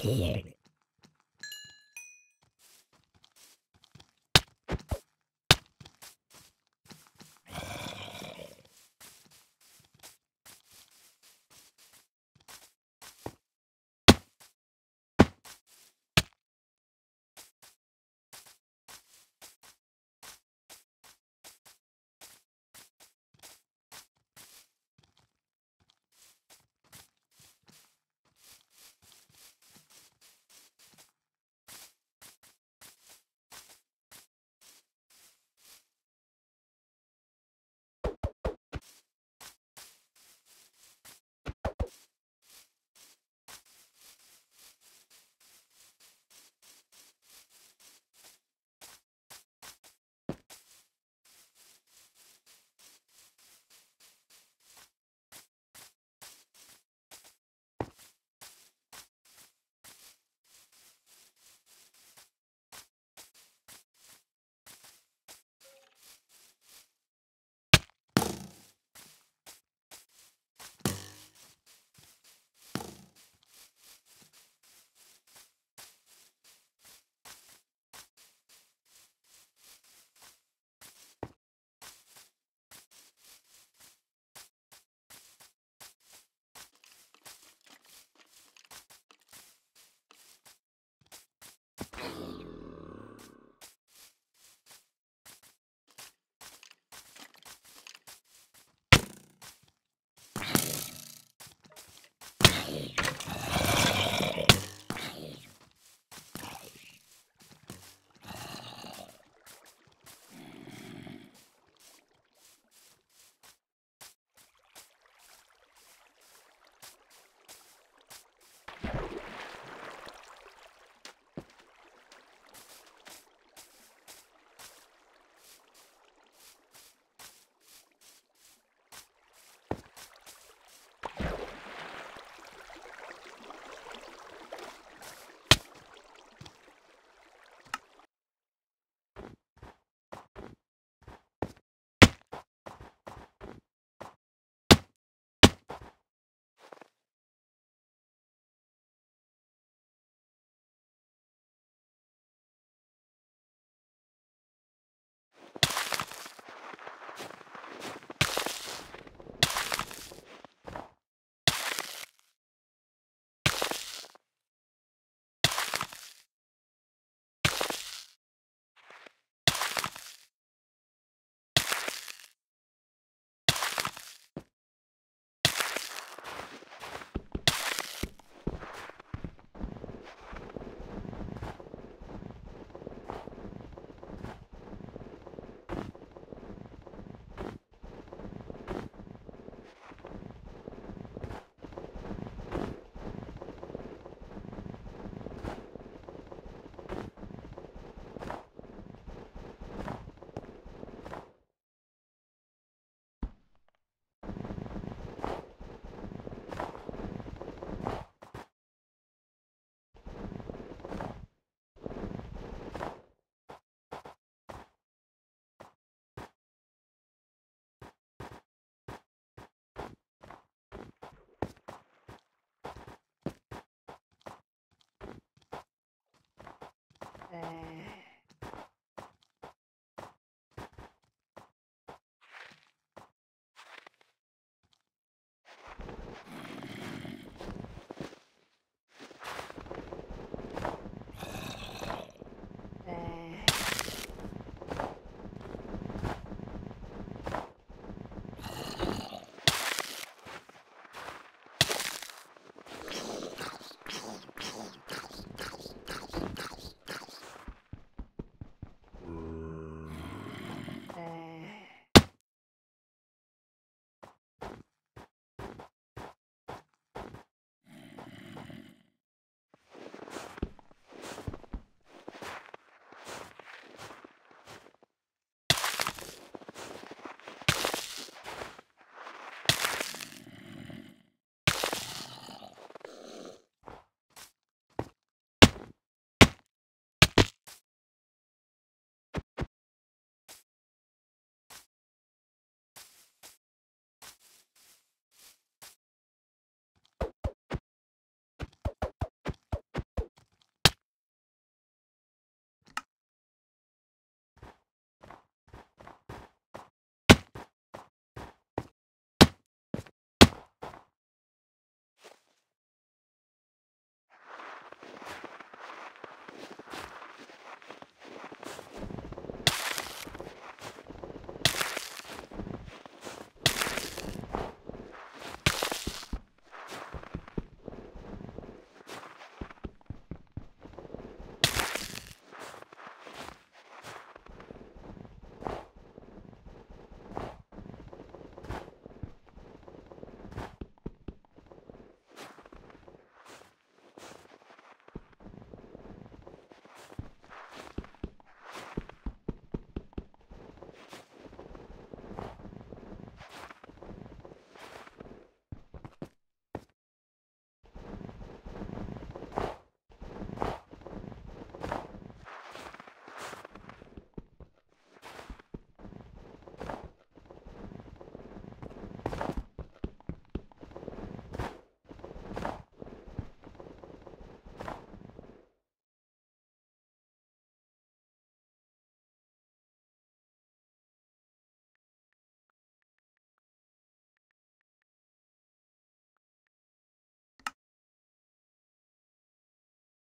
here.